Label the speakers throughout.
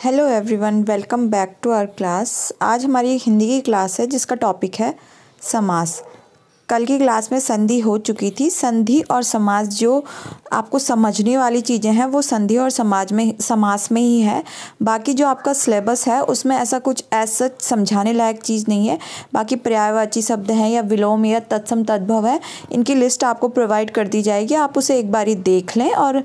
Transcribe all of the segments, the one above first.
Speaker 1: Hello everyone welcome back to our class आज हमारी हिंदी की क्लास है, जिसका टॉपिक है समास। कल की क्लास में संधि हो चुकी थी। संधि और समास जो आपको समझने वाली चीज़ें हैं, वो संधि और समाज में, समास में ही है। बाकी जो आपका सिलेबस है, उसमें ऐसा कुछ ऐसा समझाने लायक चीज़ नहीं है। बाकी पर्यायवाची शब्द हैं या विलोम या तत्सम तद्भव है, इनकी लिस्ट आपको प्रोवाइड कर दी जाएगी। आप उसे एक बारी देख लें और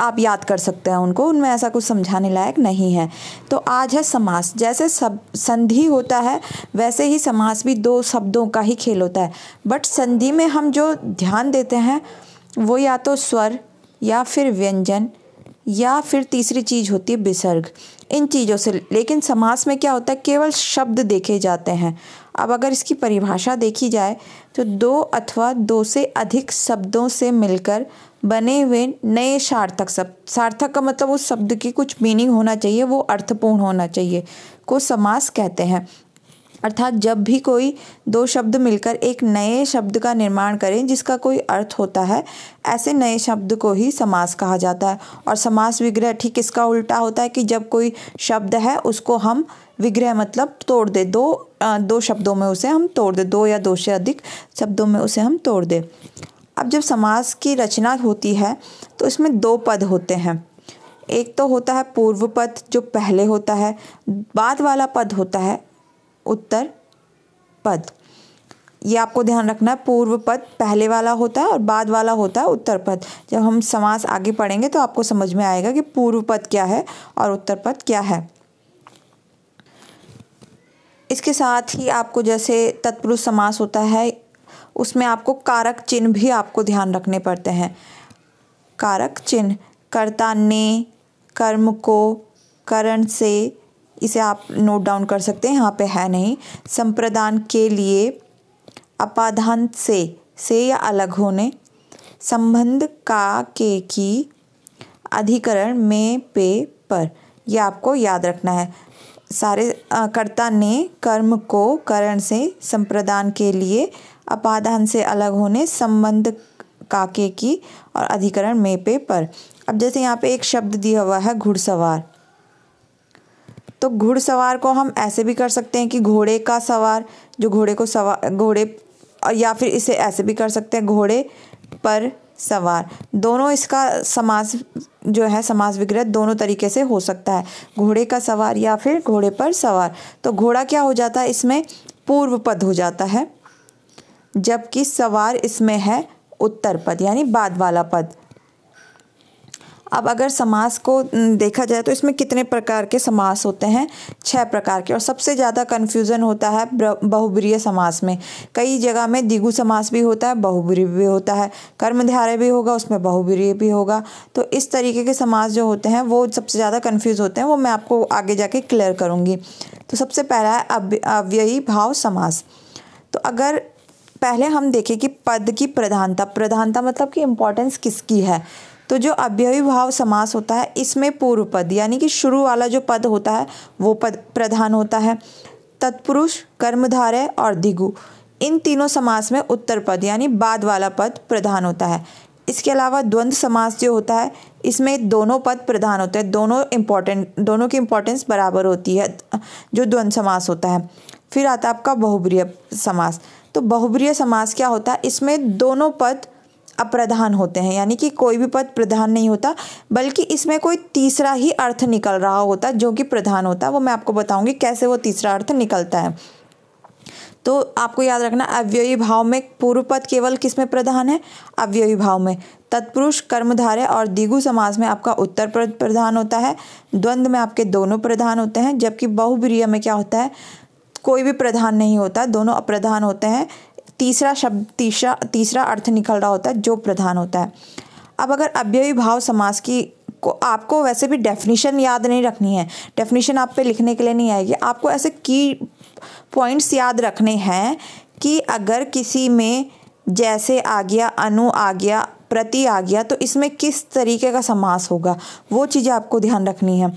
Speaker 1: आप याद कर सकते हैं उनको, उनमें ऐसा कुछ समझाने लायक नहीं है। तो आज है समास। जैसे सब, संधि होता है, वैसे ही समास भी दो शब्दों का ही खेल होता है। बट संधि में हम जो ध्यान देते हैं, वो या तो स्वर, या फिर व्यंजन, या फिर तीसरी चीज़ होती है विसर्ग। इन चीज़ों से, लेकिन समास में क्या होता है, केवल शब्द देखे जाते हैं। अब अगर इसकी परिभाषा देखी जाए तो दो अथवा दो से अधिक शब्दों से मिलकर बने हुए नए सार्थक शब्द। सार्थक का मतलब उस शब्द की कुछ मीनिंग होना चाहिए, वो अर्थपूर्ण होना चाहिए, को समास कहते हैं। अर्थात जब भी कोई दो शब्द मिलकर एक नए शब्द का निर्माण करें, जिसका कोई अर्थ होता है, ऐसे नए शब्द को ही समास कहा जाता है। और समास विग्रह, ठीक इसका उल्टा होता है कि जब कोई शब्द है, उसको हम विग्रह मतलब तोड़ दे। दो दो शब्दों में उसे हम तोड़ दे, दो या दो से अधिक शब्दों में उसे हम तोड़ दे। अब जब समास की रचना होती है तो इसमें दो पद होते हैं। एक तो होता है पूर्व पद, जो पहले होता है। बाद वाला पद होता है उत्तर पद। ये आपको ध्यान रखना है, पूर्व पद पहले वाला होता है और बाद वाला होता है उत्तर पद। जब हम समास आगे पढ़ेंगे तो आपको समझ में आएगा कि पूर्व पद क्या है और उत्तर पद क्या है। इसके साथ ही आपको जैसे तत्पुरुष समास होता है उसमें आपको कारक चिन्ह भी आपको ध्यान रखने पड़ते हैं। कारक चिन्ह, कर्ता ने, कर्म को, करण से, इसे आप नोट डाउन कर सकते हैं, यहाँ पे है नहीं। संप्रदान के लिए अपाधान से से या अलग होने। संबंध का के की अधिकरण में पे पर यह आपको याद रखना है। सारे कर्ता ने, कर्म को, करण से, संप्रदान के लिए अपादान से अलग होने संबंध काके की और अधिकरण में पे पर। अब जैसे यहाँ पे एक शब्द दिया हुआ है, घुड़सवार। तो घुड़सवार को हम ऐसे भी कर सकते हैं कि घोड़े का सवार, जो घोड़े को सवार घोड़े, या फिर इसे ऐसे भी कर सकते हैं, घोड़े पर सवार। दोनों इसका समास जो है, समास विग्रह दोनों तरीके से हो सकता है। घोड़े का सवार या फिर घोड़े पर सवार। तो घोड़ा क्या हो जाता है? इसमें पूर्व पद हो जाता है। जबकि सवार इसमें है उत्तर पद, यानी बाद वाला पद। अब अगर समास को देखा जाए तो इसमें कितने प्रकार के समास होते हैं? छह प्रकार के। और सबसे ज़्यादा कन्फ्यूज़न होता है बहुब्रीय समास में। कई जगह में दिगु समास भी होता है, बहुब्रीय भी होता है। कर्मधारय भी होगा, उसमें बहुब्रीय भी होगा। तो इस तरीके के समास जो होते हैं, वो सबसे ज़्यादा कन्फ्यूज़ होते हैं, वो मैं आपको आगे जाके क्लियर करूँगी। तो सबसे पहला है अव्ययी भाव समास। तो अगर पहले हम देखें कि पद की प्रधानता प्रधानता मतलब कि इम्पोर्टेंस किसकी है? तो जो अव्ययी भाव समास होता है, इसमें पूर्व पद, यानी कि शुरू वाला जो पद होता है, वो पद प्रधान होता है। तत्पुरुष, कर्मधारय और दिगु, इन तीनों समास में उत्तर पद, यानी बाद वाला पद प्रधान होता है। इसके अलावा द्वंद्व समास जो होता है, इसमें दोनों पद प्रधान होते हैं, दोनों इम्पोर्टेंट दोनों की इम्पोर्टेंस बराबर होती है, जो द्वंद्व समास होता है। फिर आता है आपका बहुब्रिय समास। तो बहुब्रीय समास क्या होता है? इसमें दोनों पद अप्रधान होते हैं, यानी कि कोई भी पद प्रधान नहीं होता, बल्कि इसमें कोई तीसरा ही अर्थ निकल रहा होता जो कि प्रधान होता वो मैं आपको बताऊँगी कैसे वो तीसरा अर्थ निकलता है। तो आपको याद रखना, अव्ययी भाव में पूर्व पद केवल किसमें प्रधान है? अव्ययी भाव में। तत्पुरुष, कर्मधारय और दिगु समास में आपका उत्तर पद प्रधान होता है। द्वंद्व में आपके दोनों प्रधान होते हैं, जबकि बहुब्रीय में क्या होता है? कोई भी प्रधान नहीं होता, दोनों अप्रधान होते हैं। तीसरा शब्द, तीसरा तीसरा अर्थ निकल रहा होता है जो प्रधान होता है। अब अगर अव्ययी भाव समास की को, आपको वैसे भी डेफिनेशन याद नहीं रखनी है। डेफिनेशन आप पे लिखने के लिए नहीं आएगी। आपको ऐसे की पॉइंट्स याद रखने हैं कि अगर किसी में जैसे आ गया, अनु आ गया, प्रति आ गया तो इसमें किस तरीके का समास होगा? वो चीज़ें आपको ध्यान रखनी है।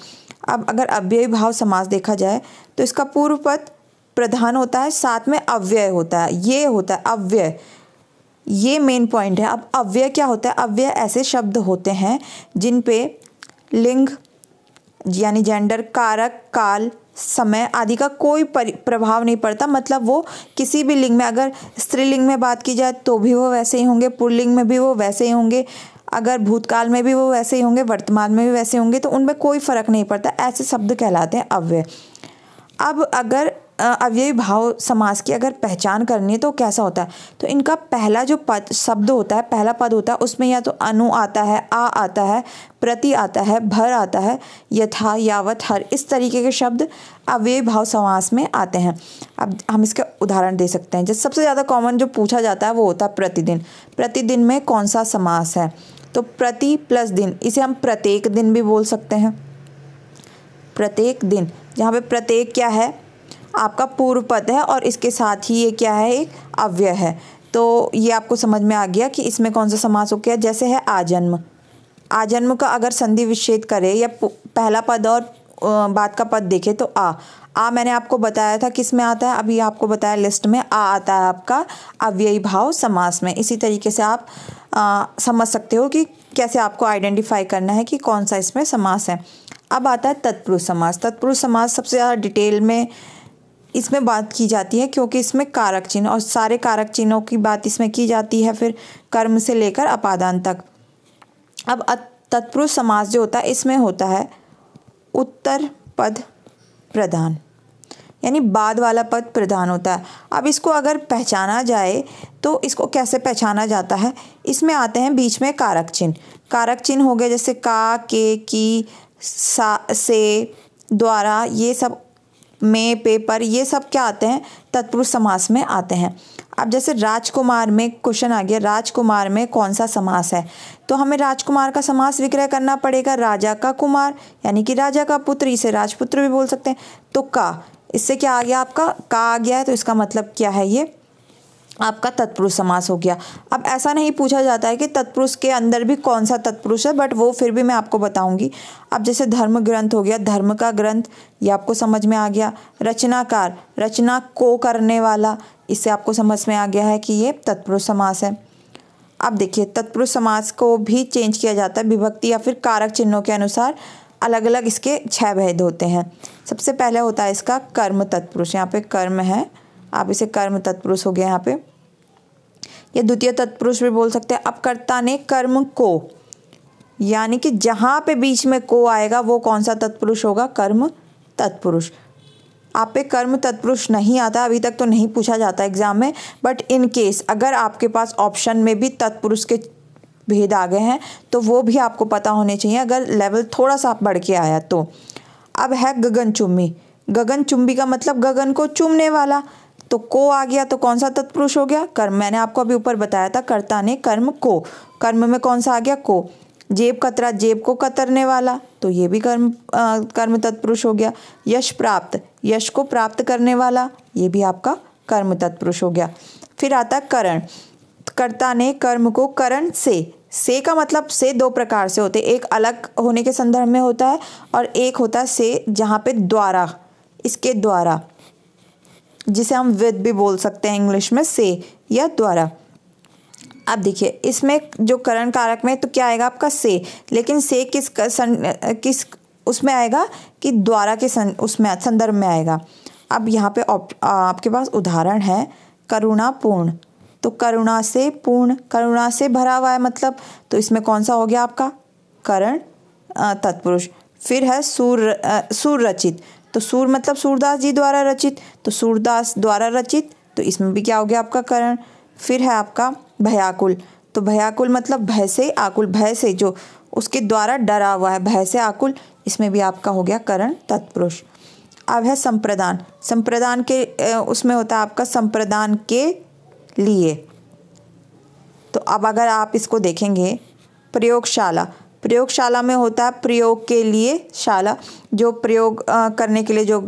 Speaker 1: अब अगर अव्ययी भाव समास देखा जाए तो इसका पूर्व पद प्रधान होता है, साथ में अव्यय होता है, ये होता है अव्यय। ये मेन पॉइंट है। अब अव्यय क्या होता है? अव्यय ऐसे शब्द होते हैं जिन पे लिंग, यानी जेंडर कारक, काल, समय आदि का कोई प्रभाव नहीं पड़ता। मतलब वो किसी भी लिंग में, अगर स्त्रीलिंग में बात की जाए तो भी वो वैसे ही होंगे पुल्लिंग में भी वो वैसे ही होंगे, अगर भूतकाल में भी वो वैसे ही होंगे, वर्तमान में भी वैसे होंगे तो उनमें कोई फ़र्क नहीं पड़ता। ऐसे शब्द कहलाते हैं अव्यय। अब अगर अव्ययी भाव समास की अगर पहचान करनी है तो कैसा होता है? तो इनका पहला जो पद, शब्द होता है, पहला पद होता है, उसमें या तो अनु आता है, आ आता है, प्रति आता है, भर आता है, यथा यावत हर, इस तरीके के शब्द अव्यय भाव समास में आते हैं। अब हम इसके उदाहरण दे सकते हैं। जैसे सबसे ज़्यादा कॉमन जो पूछा जाता है, वो होता है प्रतिदिन। प्रतिदिन में कौन सा समास है? तो प्रति प्लस दिन, इसे हम प्रत्येक दिन भी बोल सकते हैं। प्रत्येक दिन, जहाँ पे प्रत्येक क्या है? आपका पूर्व पद है और इसके साथ ही ये क्या है एक अव्यय है। तो ये आपको समझ में आ गया कि इसमें कौन सा समास हो गया जैसे है आजन्म। आजन्म का अगर संधि विच्छेद करे या पहला पद और बात का पद देखे तो आ। आ मैंने आपको बताया था किसमें आता है अभी आपको बताया लिस्ट में आ आता है आपका अव्ययी भाव समास में। इसी तरीके से आप आ, समझ सकते हो कि कैसे आपको आइडेंटिफाई करना है कि कौन सा इसमें समास है। अब आता है तत्पुरुष समास। तत्पुरुष समास सबसे ज़्यादा डिटेल में इसमें बात की जाती है क्योंकि इसमें कारक चिन्ह और सारे कारक चिन्हों की बात इसमें की जाती है फिर कर्म से लेकर अपादान तक। अब तत्पुरुष समास जो होता है, इसमें होता है उत्तर पद प्रधान, यानी बाद वाला पद प्रधान होता है। अब इसको अगर पहचाना जाए तो इसको कैसे पहचाना जाता है? इसमें आते हैं बीच में कारक चिन्ह। कारक चिन्ह हो गए जैसे का, के, की, सा, से, द्वारा, ये सब में, पेपर, ये सब क्या आते हैं? तत्पुरुष समास में आते हैं। अब जैसे राजकुमार में क्वेश्चन आ गया, राजकुमार में कौन सा समास है? तो हमें राजकुमार का समास विक्रय करना पड़ेगा, राजा का कुमार, यानी कि राजा का पुत्र इसे राजपुत्र भी बोल सकते हैं। तो का, इससे क्या आ गया आपका? का आ गया है तो इसका मतलब क्या है ये? आपका तत्पुरुष समास हो गया। अब ऐसा नहीं पूछा जाता है कि तत्पुरुष के अंदर भी कौन सा तत्पुरुष है बट वो फिर भी मैं आपको बताऊँगी। अब जैसे धर्म ग्रंथ हो गया, धर्म का ग्रंथ, ये आपको समझ में आ गया। रचनाकार, रचना को करने वाला, इससे आपको समझ में आ गया है कि ये तत्पुरुष समास है। अब देखिए, तत्पुरुष समास को भी चेंज किया जाता है, विभक्ति या फिर कारक चिन्हों के अनुसार अलग अलग इसके छह भेद होते हैं। सबसे पहले होता है इसका कर्म तत्पुरुष, यहाँ पे कर्म है। आप इसे कर्म तत्पुरुष हो गया यहाँ पे। ये द्वितीय तत्पुरुष भी बोल सकते हैं, अब कर्ता ने कर्म को, यानी कि जहाँ पे बीच में को आएगा, वो कौन सा तत्पुरुष होगा? कर्म तत्पुरुष। आप पे कर्म तत्पुरुष नहीं आता, अभी तक तो नहीं पूछा जाता एग्ज़ाम में बट इन केस अगर आपके पास ऑप्शन में भी तत्पुरुष के भेद आ गए हैं तो वो भी आपको पता होने चाहिए, अगर लेवल थोड़ा सा बढ़ के आया तो। अब है गगन चुम्बी गगन चुम्बी का मतलब गगन को चुमने वाला। तो को आ गया तो कौन सा तत्पुरुष हो गया? कर्म। मैंने आपको अभी ऊपर बताया था कर्ता ने कर्म को। कर्म में कौन सा आ गया? को। जेब कतरा जेब को कतरने वाला। तो ये भी कर्म आ, कर्म तत्पुरुष हो गया। यश प्राप्त। यश को प्राप्त करने वाला ये भी आपका कर्म तत्पुरुष हो गया। फिर आता करण। कर्ता ने कर्म को करण से। से का मतलब से दो प्रकार से होते एक अलग होने के संदर्भ में होता है और एक होता है से जहाँ पे द्वारा। इसके द्वारा। जिसे हम विद भी बोल सकते हैं इंग्लिश में से या द्वारा। अब देखिए इसमें जो करण कारक में तो क्या आएगा आपका से लेकिन से किस सन, किस उसमें आएगा कि द्वारा के सं, उसमें संदर्भ में आएगा। अब यहाँ पे आप, आपके पास उदाहरण है करुणापूर्ण। तो करुणा से पूर्ण करुणा से भरा हुआ है मतलब तो इसमें कौन सा हो गया आपका? करण तत्पुरुष। फिर है सूर सूर रचित। तो सूर मतलब सूरदास जी द्वारा रचित तो सूरदास द्वारा रचित तो इसमें भी क्या हो गया आपका करण, फिर है आपका भयाकुल। तो भयाकुल मतलब भय से आकुल, भय से जो उसके द्वारा डरा हुआ है, भय से आकुल, इसमें भी आपका हो गया करण तत्पुरुष। अब है संप्रदान। संप्रदान के उसमें होता है आपका संप्रदान के लिए। तो अब अगर आप इसको देखेंगे, प्रयोगशाला प्रयोगशाला में होता है प्रयोग के लिए शाला, जो प्रयोग करने के लिए जो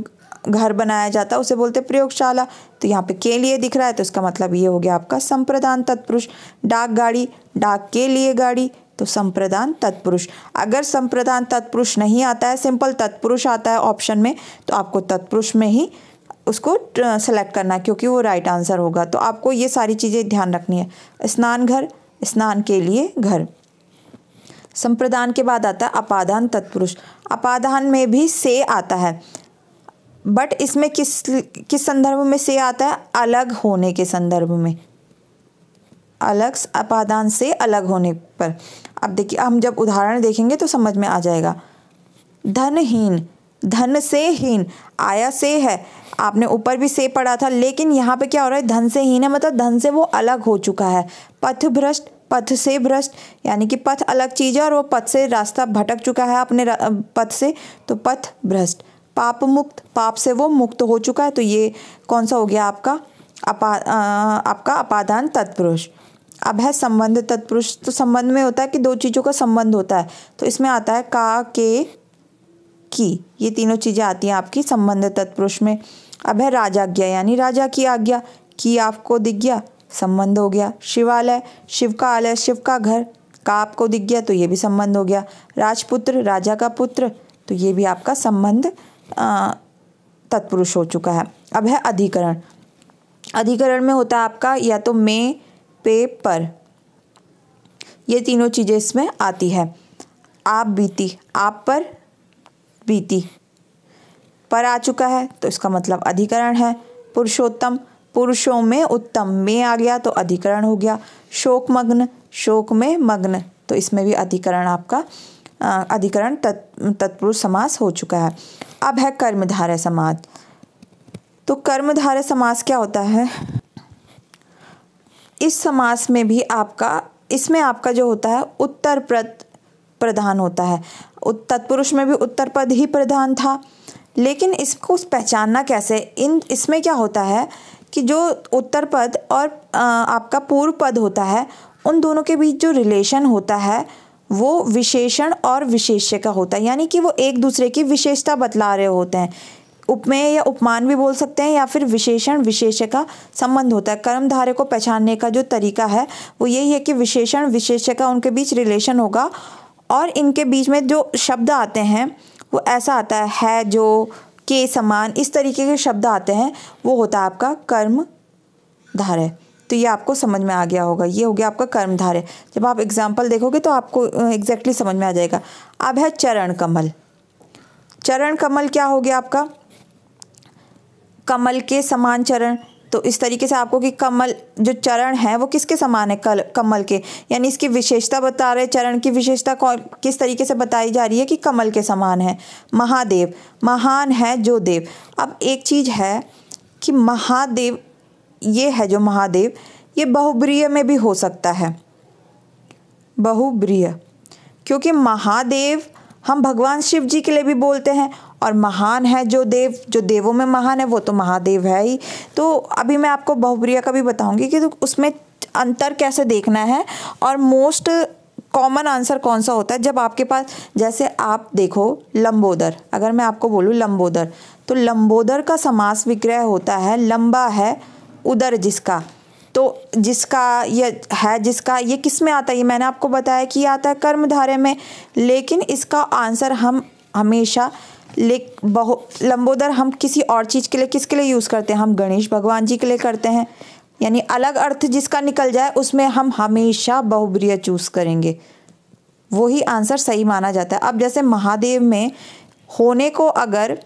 Speaker 1: घर बनाया जाता है, उसे बोलते प्रयोगशाला। तो यहाँ पे के लिए दिख रहा है तो इसका मतलब ये हो गया आपका संप्रदान तत्पुरुष। डाक गाड़ी, डाक के लिए गाड़ी तो संप्रदान तत्पुरुष। अगर संप्रदान तत्पुरुष नहीं आता है, सिंपल तत्पुरुष आता है ऑप्शन में तो आपको तत्पुरुष में ही उसको सेलेक्ट करना है, क्योंकि वो राइट आंसर होगा। तो आपको ये सारी चीज़ें ध्यान रखनी है। स्नान घर, स्नान के लिए घर। संप्रदान के बाद आता है अपादान तत्पुरुष। अपादान में भी से आता है। बट इसमें किस किस संदर्भ में से आता है? अलग होने के संदर्भ में। अलग अपादान से अलग होने पर। अब देखिए, हम जब उदाहरण देखेंगे तो समझ में आ जाएगा। धनहीन। धन से हीन। आया से है। आपने ऊपर भी से पढ़ा था, लेकिन यहाँ पे क्या हो रहा है? धन से हीन है मतलब धन से वो अलग हो चुका है। पथ भ्रष्ट पथ से भ्रष्ट, यानी कि पथ अलग चीज़ है और वो पथ से रास्ता भटक चुका है अपने पथ से तो पथ भ्रष्ट। पाप मुक्त, पाप से वो मुक्त हो चुका है तो ये कौन सा हो गया आपका? अपा आपका अपादान तत्पुरुष। अब है संबंध तत्पुरुष तो संबंध में होता है कि दो चीज़ों का संबंध होता है। तो इसमें आता है का, के, की। ये तीनों चीज़ें आती हैं आपकी संबंध तत्पुरुष में। अब है राजाज्ञा, यानी राजा की आज्ञा, की आपको दिख गया। संबंध हो गया। शिवालय, शिव का आलय, शिव का घर, का आपको दिख गया तो ये भी संबंध हो गया। राजपुत्र, राजा का पुत्र तो ये भी आपका संबंध तत्पुरुष हो चुका है। अब है अधिकरण। अधिकरण में होता है आपका या तो मे, पे, पर। ये तीनों चीज़ें इसमें आती है। आप बीती, आप पर बीती। पर आ चुका है तो इसका मतलब अधिकरण है। पुरुषोत्तम पुरुषों में उत्तम में आ गया तो अधिकरण हो गया। शोक मग्न, शोक में मग्न तो इसमें भी अधिकरण आपका अधिकरण तत्, तत्पुरुष समास हो चुका है। अब है कर्मधारय समाज तो कर्मधारय समास क्या होता है? इस समास में भी आपका, इसमें आपका जो होता है, उत्तर प्रद, प्रधान होता है। तत्पुरुष में भी उत्तर पद ही प्रधान था। लेकिन इसको पहचानना कैसे? इन, इसमें क्या होता है? कि जो उत्तर पद और आपका पूर्व पद होता है उन दोनों के बीच जो रिलेशन होता है वो विशेषण और विशेष्य का होता है। यानी कि वो एक दूसरे की विशेषता बतला रहे होते हैं। उपमेय या उपमान भी बोल सकते हैं या फिर विशेषण विशेष्य का संबंध होता है। कर्मधारे को पहचानने का जो तरीका है वो यही है कि विशेषण विशेष्य का उनके बीच रिलेशन होगा। और इनके बीच में जो शब्द आते हैं वो ऐसा आता है, है जो के समान इस तरीके के शब्द आते हैं, वो होता है आपका कर्म धारय तो ये आपको समझ में आ गया होगा, ये हो गया आपका कर्म कर्मधारय। जब आप एग्ज़ाम्पल देखोगे तो आपको एग्जैक्टली समझ में आ जाएगा। अब है चरण कमल। चरण कमल क्या हो गया आपका? कमल के समान चरण। तो इस तरीके से आपको कि कमल, जो चरण है, वो किसके समान है कल, कमल के? यानी इसकी विशेषता बता रहे चरण की विशेषता कौन, किस तरीके से बताई जा रही है कि कमल के समान है? महादेव। महान है जो देव। अब एक चीज़ है कि महादेव, ये है जो महादेव, ये बहुब्रिय में भी हो सकता है। बहुब्रिय क्योंकि महादेव, हम भगवान शिव जी के लिए भी बोलते हैं और महान है जो देव, जो देवों में महान है, वो तो महादेव है ही। तो अभी मैं आपको बहुप्रिया का भी बताऊँगी कि तो उसमें अंतर कैसे देखना है और मोस्ट कॉमन आंसर कौन सा होता है? जब आपके पास, जैसे आप देखो, लंबोदर, अगर मैं आपको बोलूँ लंबोदर तो लंबोदर का समास विग्रह होता है, लंबा है, उदर जिसका। तो जिसका ये है, जिसका ये किसमें आता है? ये मैंने आपको बताया कि आता है कर्मधारे में, लेकिन इसका आंसर हम हमेशा ले बहु, लंबोदर हम किसी और चीज़ के लिए किसके लिए यूज़ करते हैं? हम गणेश भगवान जी के लिए करते हैं। यानी अलग अर्थ जिसका निकल जाए, उसमें हम हमेशा बहुब्रिय चूज़ करेंगे। वही आंसर सही माना जाता है। अब जैसे महादेव में होने को अगर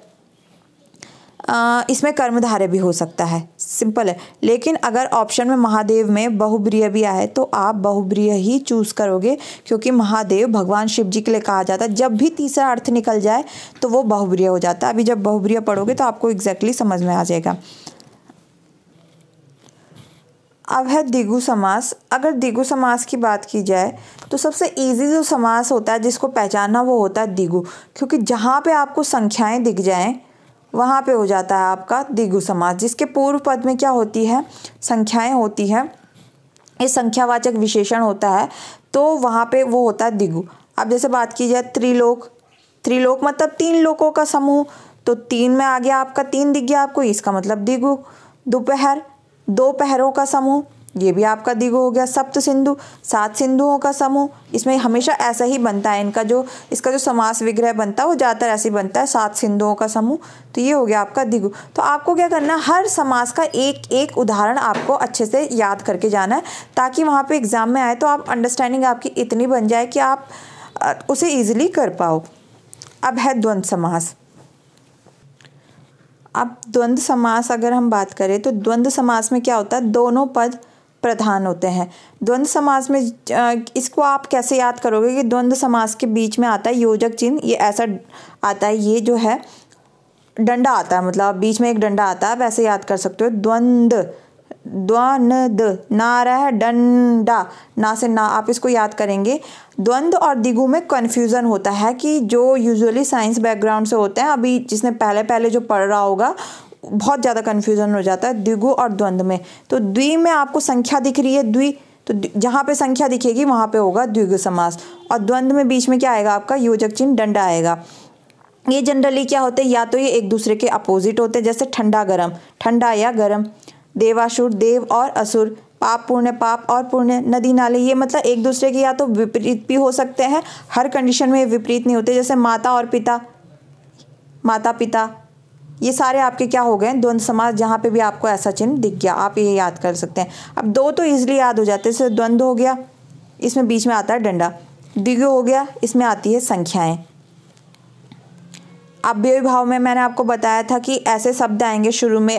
Speaker 1: इसमें कर्मधारय भी हो सकता है। सिंपल है। लेकिन अगर ऑप्शन में महादेव में बहुब्रिय भी आए तो आप बहुब्रिय ही चूज़ करोगे, क्योंकि महादेव भगवान शिव जी के लिए कहा जाता है। जब भी तीसरा अर्थ निकल जाए तो वो बहुब्रिय हो जाता है। अभी जब बहुब्रिय पढ़ोगे तो आपको एग्जैक्टली exactly समझ में आ जाएगा। अब है दिगु समास। अगर दिगु समास की बात की जाए तो सबसे इजी जो समास होता है, जिसको पहचानना वो होता है दिगु। क्योंकि जहाँ पे आपको संख्याएँ दिख जाएँ वहाँ पे हो जाता है आपका दिगु समास, जिसके पूर्व पद में क्या होती है? संख्याएँ होती है। ये संख्यावाचक विशेषण होता है तो वहाँ पे वो होता है दिगु। अब जैसे बात की जाए त्रिलोक त्रिलोक मतलब तीन लोगों का समूह तो तीन में आ गया आपका तीन दिख गया आपको, इसका मतलब दिगु। दोपहर, दो पहरों का समूह ये भी आपका दिगो हो गया। सप्त सिंधु, सात सिंधुओं का समूह। इसमें हमेशा ऐसा ही बनता है। इनका जो, इसका जो समास विग्रह बनता है, वो ज़्यादातर ऐसे ही बनता है। सात सिंधुओं का समूह। तो ये हो गया आपका दिगु। तो आपको क्या करना है? हर समास का एक एक उदाहरण आपको अच्छे से याद करके जाना है, ताकि वहाँ पर एग्ज़ाम में आए तो आप अंडरस्टैंडिंग आपकी इतनी बन जाए कि आप उसे ईजिली कर पाओ। अब है द्वंद्व समास। अब द्वंद्व समास अगर हम बात करें तो द्वंद्व समास में क्या होता है? दोनों पद प्रधान होते हैं। द्वंद्व समास में इसको आप कैसे याद करोगे कि द्वंद्व समास के बीच में आता है योजक चिन्ह? ये ऐसा आता है, ये जो है, डंडा आता है मतलब बीच में एक डंडा आता है वैसे याद कर सकते हो। द्वंद्व द्वंद ना है, डंडा, ना से ना, आप इसको याद करेंगे। द्वंद्व और दिगु में कन्फ्यूज़न होता है कि जो यूजुअली साइंस बैकग्राउंड से होते हैं, अभी जिसने पहले पहले जो पढ़ रहा होगा बहुत ज़्यादा कन्फ्यूज़न हो जाता है द्विगु और द्वंद्व में। तो द्वि में आपको संख्या दिख रही है, द्वि तो जहाँ पे संख्या दिखेगी, वहाँ पे होगा द्विगु समास। और द्वंद्व में बीच में क्या आएगा आपका? योजक चिन्ह डंडा आएगा। ये जनरली क्या होते हैं? या तो ये एक दूसरे के अपोजिट होते हैं, जैसे ठंडा गर्म, ठंडा या गर्म। देवासुर, देव और असुर, पाप पुण्य, पाप और पुण्य, नदी नाले, ये मतलब एक दूसरे के या तो विपरीत भी हो सकते हैं। हर कंडीशन में विपरीत नहीं होते, जैसे माता और पिता। माता पिता ये सारे आपके क्या हो गए द्वंद्व समाज जहाँ पे भी आपको ऐसा चिन्ह दिख गया आप ये याद कर सकते हैं। अब दो तो ईजिली याद हो जाते हैं जैसे द्वंद्व हो गया इसमें बीच में आता है डंडा। दिग्यो हो गया इसमें आती है संख्याएँ। अव्यय भाव में मैंने आपको बताया था कि ऐसे शब्द आएँगे शुरू में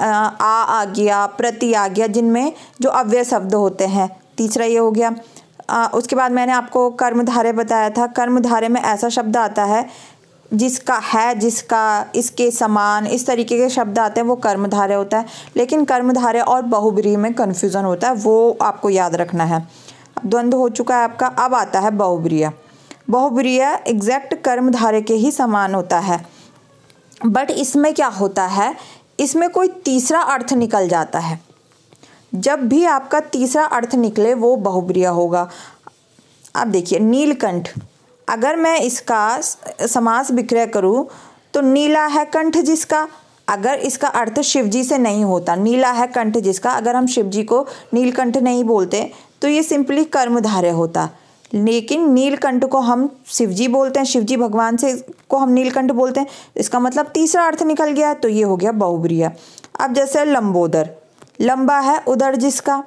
Speaker 1: आ आ गया प्रति आ गया जिनमें जो अव्यय शब्द होते हैं। तीसरा ये हो गया। आ, उसके बाद मैंने आपको कर्मधारे बताया था। कर्मधारे में ऐसा शब्द आता है जिसका है, जिसका, इसके समान, इस तरीके के शब्द आते हैं, वो कर्मधारे होता है। लेकिन कर्मधारे और बहुब्री में कन्फ्यूज़न होता है, वो आपको याद रखना है। द्वंद्व हो चुका है आपका, अब आता है बहुब्रिया। बहुब्रिय एग्जैक्ट कर्मधारे के ही समान होता है। बट इसमें क्या होता है? इसमें कोई तीसरा अर्थ निकल जाता है। जब भी आपका तीसरा अर्थ निकले, वो बहुब्रिया होगा। अब देखिए, नीलकंठ। अगर मैं इसका समास विक्रय करूँ तो नीला है कंठ जिसका। अगर इसका अर्थ शिव जी से नहीं होता, नीला है कंठ जिसका। अगर हम शिव जी को नीलकंठ नहीं बोलते तो ये सिंपली कर्मधार्य होता। लेकिन नीलकंठ को हम शिवजी बोलते हैं, शिवजी भगवान से को हम नीलकंठ बोलते हैं। इसका मतलब तीसरा अर्थ निकल गया तो ये हो गया बहुब्रिया। अब जैसे लंबोदर। लंबा है उदर जिसका।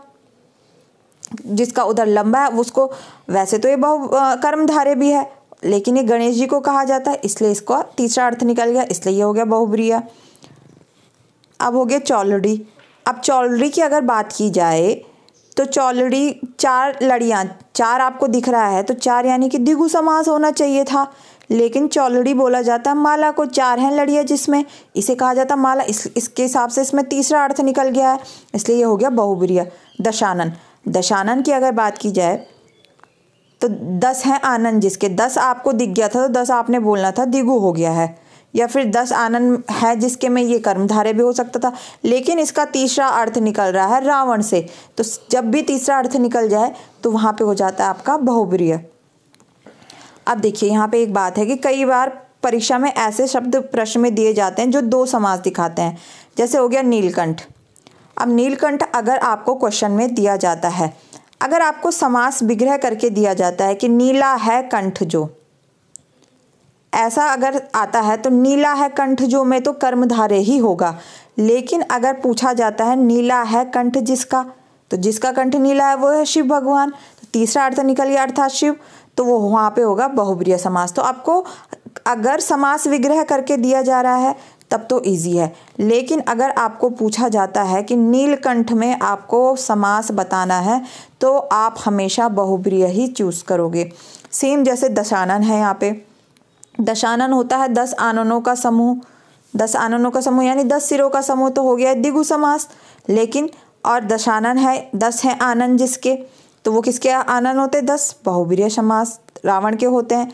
Speaker 1: जिसका उधर लंबा है, उसको वैसे तो ये बहु कर्मधारे भी है, लेकिन ये गणेश जी को कहा जाता है, इसलिए इसको तीसरा अर्थ निकल गया, इसलिए ये हो गया बहुब्रिया। अब हो गया चौलड़ी। अब चौलड़ी की अगर बात की जाए तो चौलड़ी चार लड़ियाँ, चार आपको दिख रहा है तो चार यानी कि दिगु समास होना चाहिए था, लेकिन चौलड़ी बोला जाता है माला को, चार हैं लड़ियाँ जिसमें, इसे कहा जाता माला, इस, इसके हिसाब से इसमें तीसरा अर्थ निकल गया है, इसलिए ये हो गया बहुब्रिया, दशानन। दशानन की अगर बात की जाए तो दस हैं आनंद जिसके। दस आपको दिख गया था तो दस आपने बोलना था, दिगु हो गया है। या फिर दस आनंद है जिसके में ये कर्मधारे भी हो सकता था। लेकिन इसका तीसरा अर्थ निकल रहा है रावण से। तो जब भी तीसरा अर्थ निकल जाए तो वहाँ पे हो जाता है आपका बहुब्रिय। अब देखिए, यहाँ पे एक बात है कि कई बार परीक्षा में ऐसे शब्द प्रश्न में दिए जाते हैं जो दो समाज दिखाते हैं। जैसे हो गया नीलकंठ। अब नीलकंठ अगर आपको क्वेश्चन में दिया जाता है। अगर आपको समास विग्रह करके दिया जाता है कि नीला है कंठ जो। ऐसा अगर आता है तो नीला है कंठ जो में तो कर्मधारे ही होगा। लेकिन अगर पूछा जाता है नीला है कंठ जिसका तो जिसका कंठ नीला है वो है शिव भगवान। तो तीसरा अर्थ निकल गया अर्थात शिव तो वो वहाँ पे होगा बहुब्रिय समास। तो आपको अगर समास विग्रह करके दिया जा रहा है तब तो इजी है। लेकिन अगर आपको पूछा जाता है कि नीलकंठ में आपको समास बताना है तो आप हमेशा बहुब्रिय ही चूज़ करोगे। सेम जैसे दशानन है यहाँ पे। दशानन होता है दस आननों का समूह। दस आननों का समूह यानी दस सिरों का समूह तो हो गया है दिगु समास। लेकिन और दशानन है, दस हैं आनंद जिसके। तो वो किसके आनंद होते दस बहुब्रिय समास। रावण के होते हैं।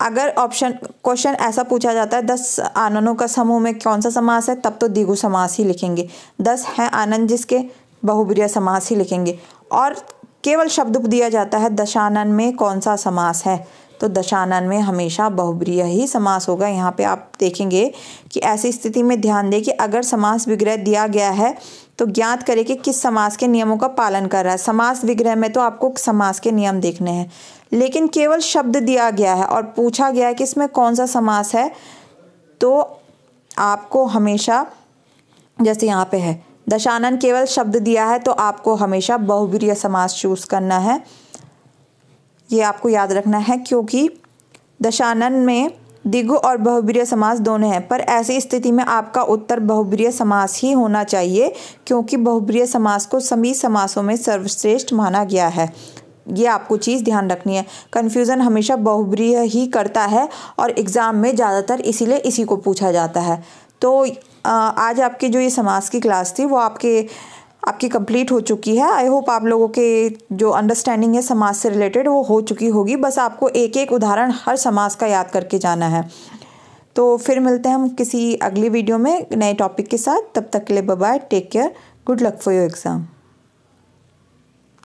Speaker 1: अगर ऑप्शन क्वेश्चन ऐसा पूछा जाता है, दस आनंदों का समूह में कौन सा समास है? तब तो दिगु समास ही लिखेंगे। दस हैं आनंद जिसके, बहुब्रिय समास ही लिखेंगे। और केवल शब्द दिया जाता है दशानन में कौन सा समास है? तो दशानन में हमेशा बहुब्रिय ही समास होगा। यहाँ पे आप देखेंगे कि ऐसी स्थिति में ध्यान दें कि अगर समास विग्रह दिया गया है तो ज्ञात करें कि किस समास के नियमों का पालन कर रहा है। समास विग्रह में तो आपको समास के नियम देखने हैं। लेकिन केवल शब्द दिया गया है और पूछा गया है कि इसमें कौन सा समास है तो आपको हमेशा, जैसे यहाँ पे है, दशानन केवल शब्द दिया है तो आपको हमेशा बहुब्रिय समास चूज़ करना है। ये आपको याद रखना है, क्योंकि दशानन में दिगु और बहुब्रीय समास दोनों हैं, पर ऐसी स्थिति में आपका उत्तर बहुब्रीय समास ही होना चाहिए, क्योंकि बहुब्रीय समास को सभी समासों में सर्वश्रेष्ठ माना गया है। ये आपको चीज़ ध्यान रखनी है। कन्फ्यूज़न हमेशा बहुब्रीय ही करता है और एग्ज़ाम में ज़्यादातर इसीलिए इसी को पूछा जाता है। तो आज आपकी जो ये समाज की क्लास थी, वो आपके, आपकी कंप्लीट हो चुकी है। आई होप आप लोगों के जो अंडरस्टैंडिंग है समाज से रिलेटेड वो हो चुकी होगी। बस आपको एक एक उदाहरण हर समाज का याद करके जाना है। तो फिर मिलते हैं हम किसी अगली वीडियो में नए टॉपिक के साथ। तब तक के लिए bye take care good luck for your exam